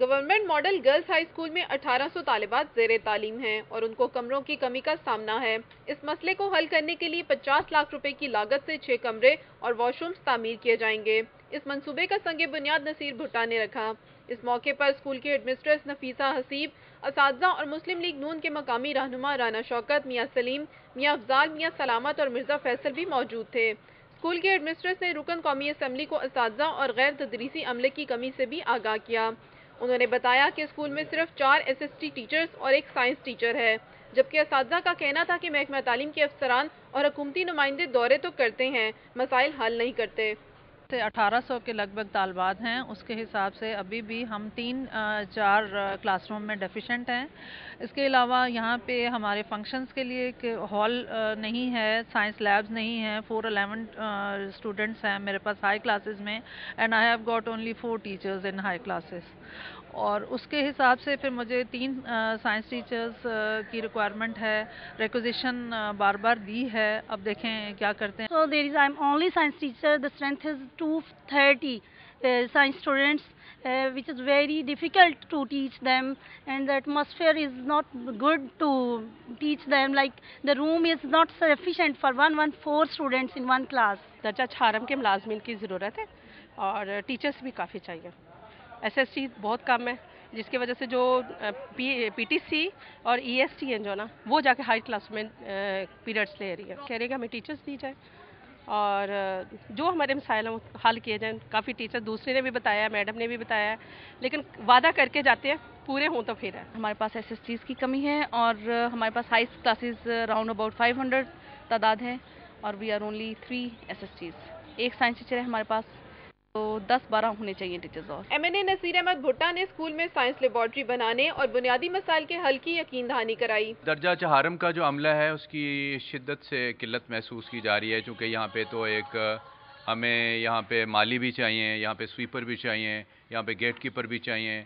Government model girls high school میں اٹھارہ سو طالبات زیر تعلیم ہیں اور ان کو کمروں کی کمی کا سامنا ہے۔ اس مسئلے کو حل کرنے کے لیے پچاس لاکھ روپے کی لاگت سے چھ کمرے اور واش رومز تعمیر کیے جائیں گے۔ اس منصوبے کا سنگ بنیاد نصیر بھٹا نے رکھا۔ اس موقع پر اسکول کے ایڈمنسٹریس نفیسہ حسیب، اساتذہ اور مسلم لیگ نون کے مقامی رہنما رانا شوکت، میاں سلیم، میاں افضال، میاں سلامت اور مرزا فیصل بھی موجود تھے۔ اسکول کے ایڈمنسٹریس نے رکن قومی اسمبلی کو اساتذہ اور غیر تدریسی عملے کی کمی سے بھی آگاہ کیا۔ انہوں نے بتایا کہ اسکول میں صرف چار ایس ایس ٹی ٹیچرز اور ایک سائنس ٹیچر ہے، جبکہ اساتذہ کا کہنا تھا کہ محکمہ تعلیم کے افسران اور حکومتی نمائندے دورے تو کرتے ہیں، مسائل حل نہیں کرتے۔ اٹھارہ سو کے لگ بھگ طالبات ہیں۔ اس کے حساب سے ابھی بھی ہم تین چار کلاس روم میں ڈیفیشنٹ ہیں۔ اس کے علاوہ یہاں پہ ہمارے فنکشنز کے لیے ایک ہال نہیں ہے سائنس لیبز نہیں ہیں۔ فور الیون اسٹوڈنٹس ہیں میرے پاس ہائی کلاسز میں۔ And I have got only four teachers in high classes اور اس کے حساب سے پھر مجھے تین سائنس ٹیچرز کی ریکوائرمنٹ ہے۔ ریکوزیشن بار بار دی ہے۔ اب دیکھیں کیا کرتے ہیں۔ So there is I am only science teacher the strength is two thirty science students which is very difficult to teach them and the atmosphere is not good to teach them like the room is not sufficient for one one four students in one class. درجہ چھارم کے ملازمین کی ضرورت ہے اور teachers بھی کافی چاہیے ایس ایس ٹی بہت کم ہے جس کی وجہ سے جو پی ٹی سی اور ای ایس ٹی ہیں جو نا وہ جا کے ہائی کلاس میں پیریڈس لے رہی ہے کہہ رہی ہے کہ ہمیں ٹیچرس دی جائے اور جو ہمارے مسائل ہیں وہ حل کیے جائیں۔ کافی ٹیچر دوسرے نے بھی بتایا میڈم نے بھی بتایا ہے لیکن وعدہ کر کے جاتے ہیں، پورے ہوں تو پھر۔ ہے ہمارے پاس ایس ایس ٹیز کی کمی ہے اور ہمارے پاس high classes round about five hundred تعداد ہے اور we are only three S S Ts ایک سائنس ٹیچر ہے ہمارے پاس۔ تو دس بارہ ہونے چاہیے ٹیچرز اور۔ M N A Naseer Ahmed Bhatta نے اسکول میں سائنس لیبارٹری بنانے اور بنیادی مسائل کے حل کی یقین دہانی کرائی۔ درجہ چہارم کا جو عملہ ہے اس کی شدت سے قلت محسوس کی جا رہی ہے چونکہ یہاں پہ تو ایک ہمیں یہاں پہ مالی بھی چاہیے یہاں پہ سویپر بھی چاہیے یہاں پہ گیٹ کیپر بھی چاہیے۔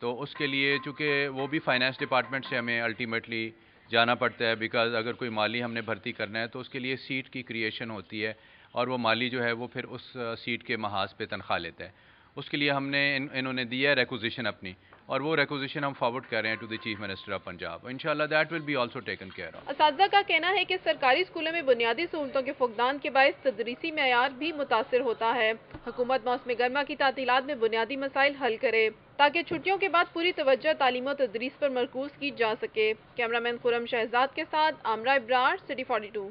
تو اس کے لیے چونکہ وہ بھی فائنانس ڈپارٹمنٹ سے ہمیں الٹیمیٹلی جانا پڑتا ہے بیکاز اگر کوئی مالی ہم نے بھرتی کرنا ہے تو اس کے لیے سیٹ کی کریشن ہوتی ہے، اور وہ مالی جو ہے وہ پھر اس سیٹ کے محاذ پہ تنخواہ لیتا ہے۔ اس کے لیے ہم نے، انہوں نے دیا ہے ریکوزیشن اپنی۔ اور وہ ریکوزیشن ہم فارورڈ کر رہے ہیں to the chief minister of Punjab انشاءاللہ that will be also taken care of اساتذہ کا کہنا ہے کہ سرکاری اسکولوں میں بنیادی سہولتوں کے فقدان کے باعث تدریسی معیار بھی متاثر ہوتا ہے۔ حکومت موسم گرما کی تعطیلات میں بنیادی مسائل حل کرے تاکہ چھٹیوں کے بعد پوری توجہ تعلیم و تدریس پر مرکوز کی جا سکے۔ کیمرامین خورم شہزاد کے ساتھ Amra Abrar city forty two